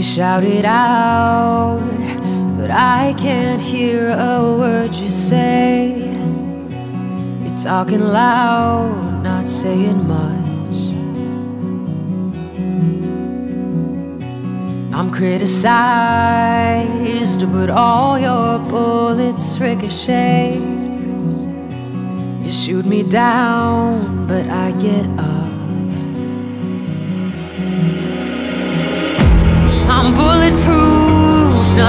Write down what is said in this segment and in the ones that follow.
shout it out, but I can't hear a word you say. You're talking loud, not saying much. I'm criticized, but all your bullets ricochet. You shoot me down, but I get up.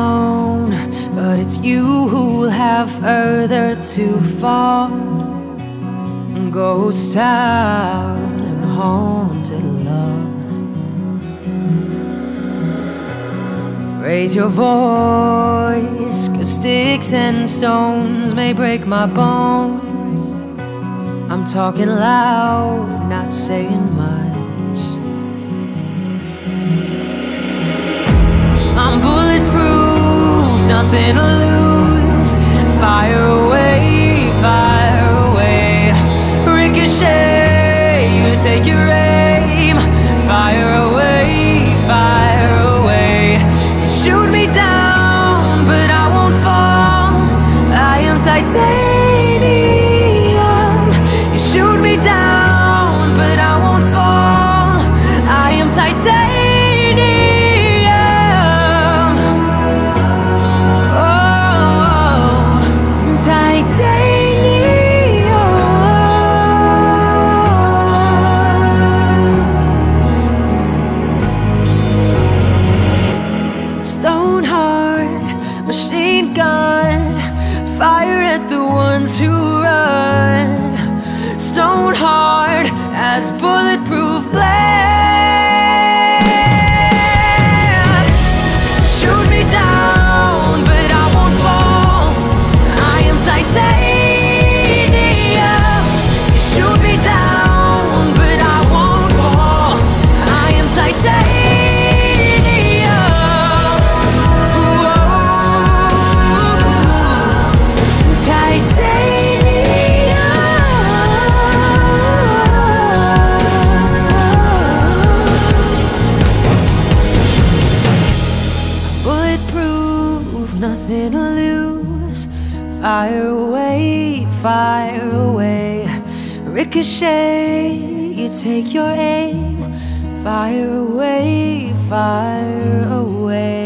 Down, but it's you who'll have further to fall. Ghost town and haunted love. Raise your voice, cause sticks and stones may break my bones. I'm talking loud, not saying much. Nothing to lose. Fire away, fire away. Ricochet, you take your ones who run. Stone nothing to lose. Fire away, fire away. Ricochet, you take your aim. Fire away, fire away.